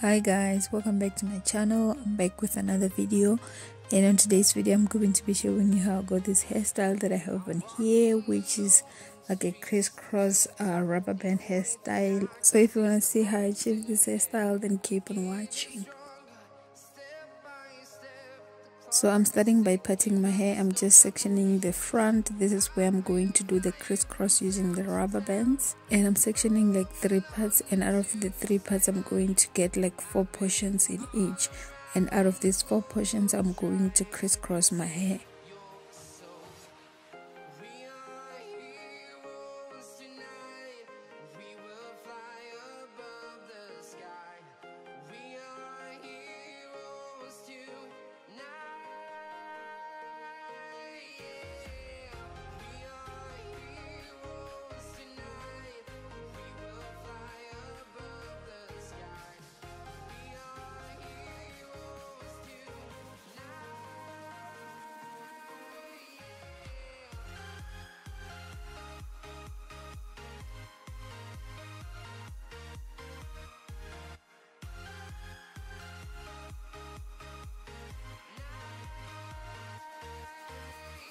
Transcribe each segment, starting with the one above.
hi guys welcome back to my channel. I'm back with another video. And on today's video i'm going to be showing you how i got this hairstyle that i have on here which is like a crisscross uh, rubber band hairstyle. So if you want to see how i achieve this hairstyle then keep on watching so I'm starting by parting my hair. I'm just sectioning the front. This is where I'm going to do the crisscross using the rubber bands. And I'm sectioning like three parts and out of the three parts I'm going to get like four portions in each. And out of these four portions I'm going to crisscross my hair.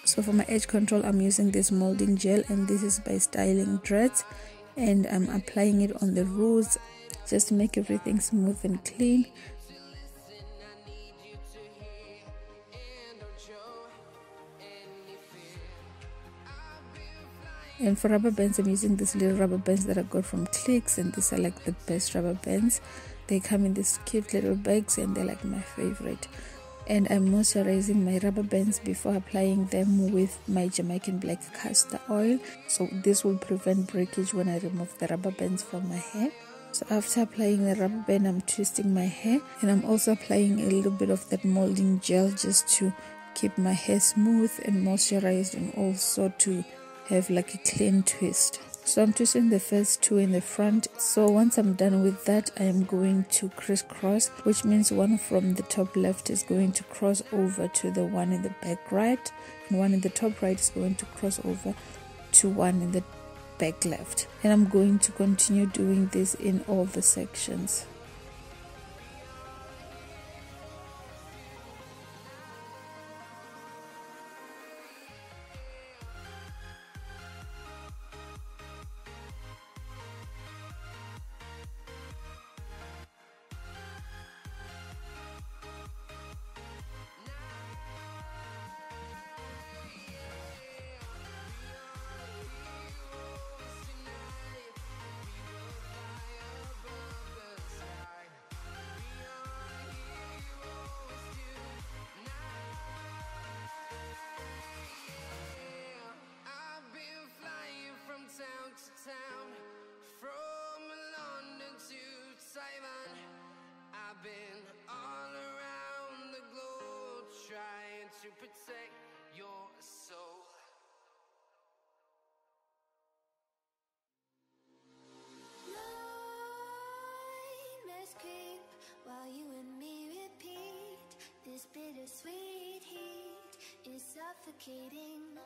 So for my edge control i'm using this molding gel and this is by Stylin Dreds. And i'm applying it on the roots just to make everything smooth and clean. And for rubber bands i'm using these little rubber bands that i got from Clicks and these are like the best rubber bands. They come in these cute little bags and they're like my favorite and I'm moisturizing my rubber bands before applying them with my Jamaican black castor oil. So this will prevent breakage when I remove the rubber bands from my hair. So after applying the rubber band I'm twisting my hair. And I'm also applying a little bit of that molding gel just to keep my hair smooth and moisturized and also to have like a clean twist so I'm twisting the first two in the front. So once I'm done with that I am going to crisscross which means one from the top left is going to cross over to the one in the back right and one in the top right is going to cross over to one in the back left. And I'm going to continue doing this in all the sections to protect your soul. Nightmares creep while you and me repeat. This bittersweet heat is suffocating.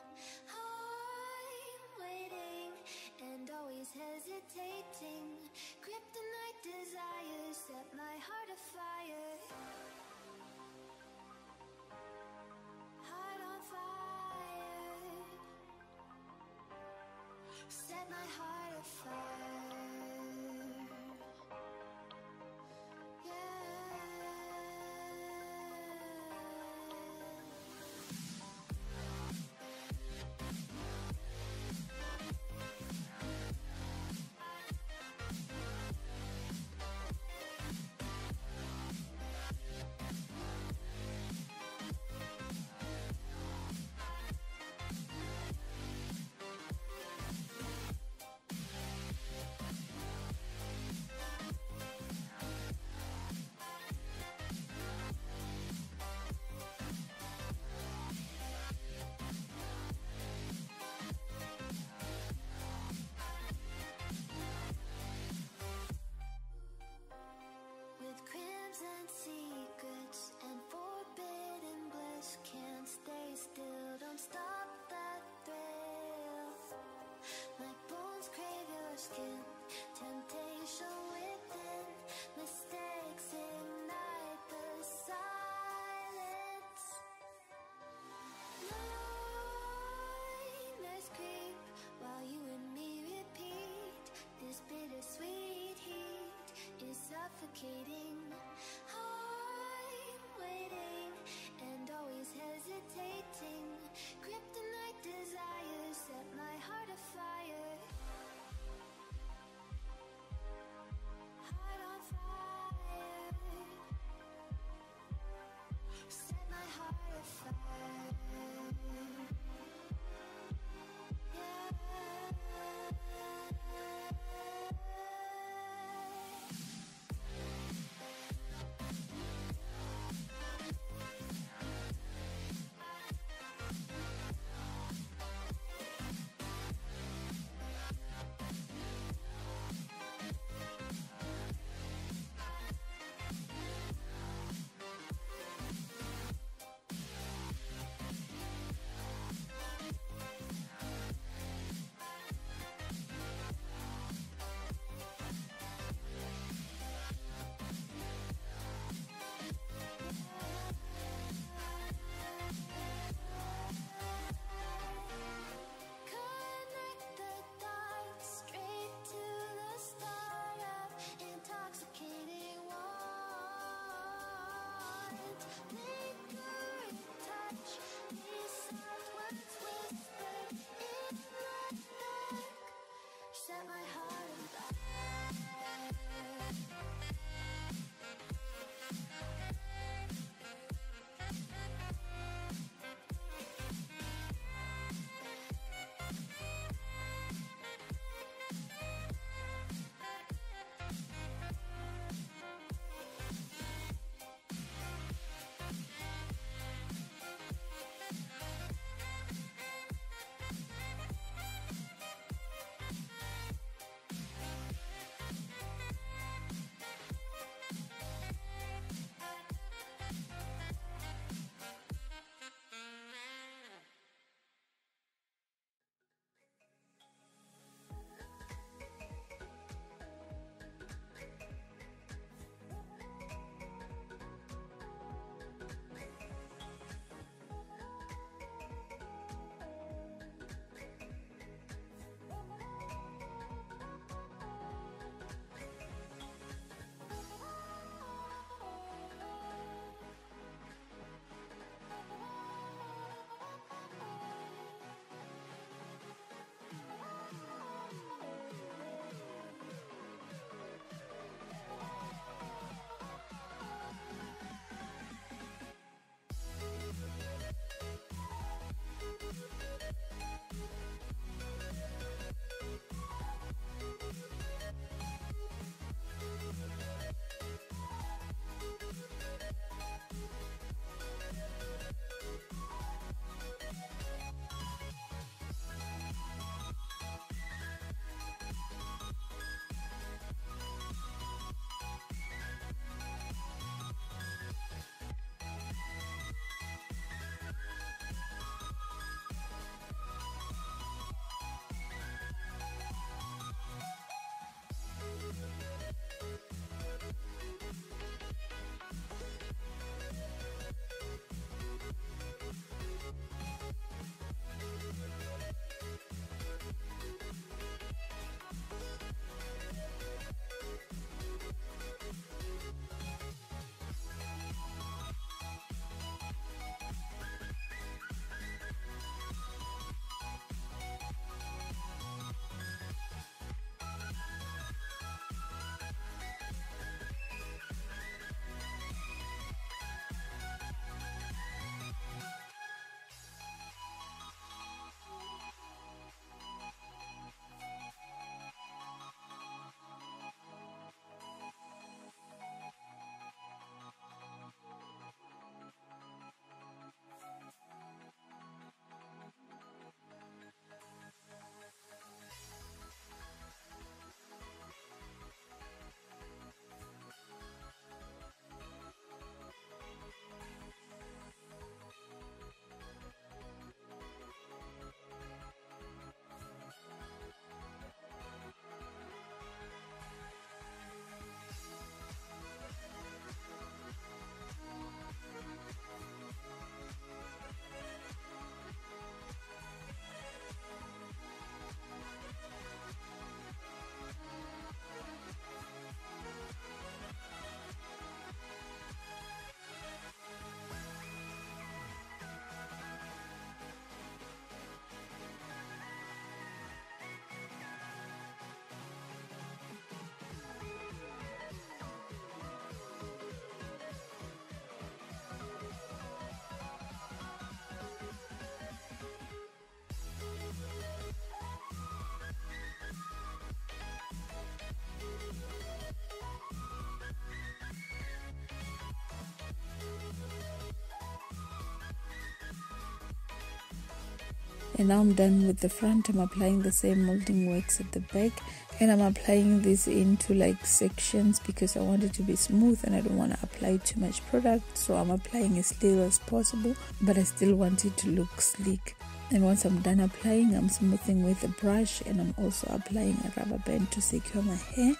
And now I'm done with the front. I'm applying the same molding wax at the back. And I'm applying this into like sections because I want it to be smooth and I don't want to apply too much product. So I'm applying as little as possible but I still want it to look sleek. And once I'm done applying I'm smoothing with a brush and I'm also applying a rubber band to secure my hair.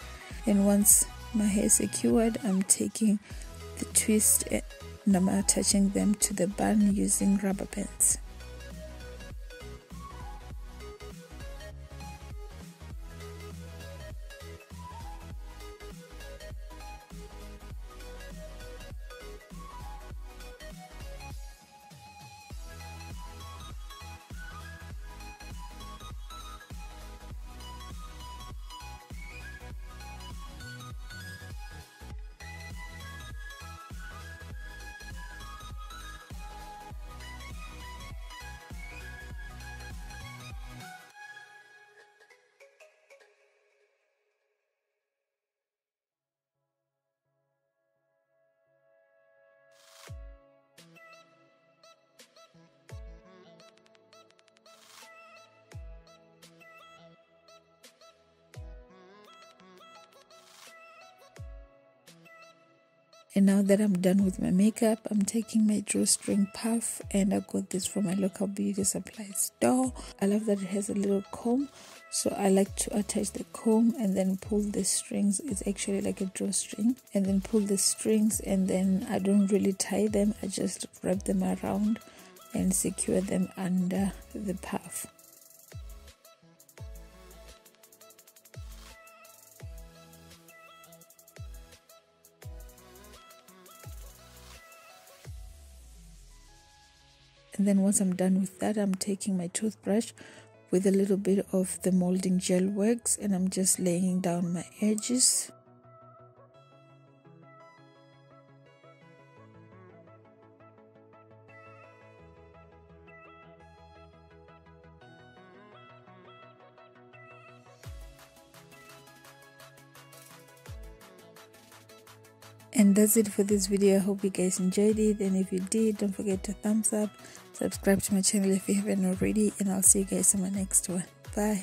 And once my hair is secured I'm taking the twist and I'm attaching them to the bun using rubber bands and now that i'm done with my makeup i'm taking my drawstring puff and i got this from my local beauty supply store. I love that it has a little comb so i like to attach the comb and then pull the strings. It's actually like a drawstring. And then pull the strings and then i don't really tie them. I just wrap them around and secure them under the puff and then once I'm done with that I'm taking my toothbrush with a little bit of the molding gel wax and I'm just laying down my edges. And that's it for this video. I hope you guys enjoyed it. And if you did don't forget to thumbs up subscribe to my channel if you haven't already and i'll see you guys in my next one. Bye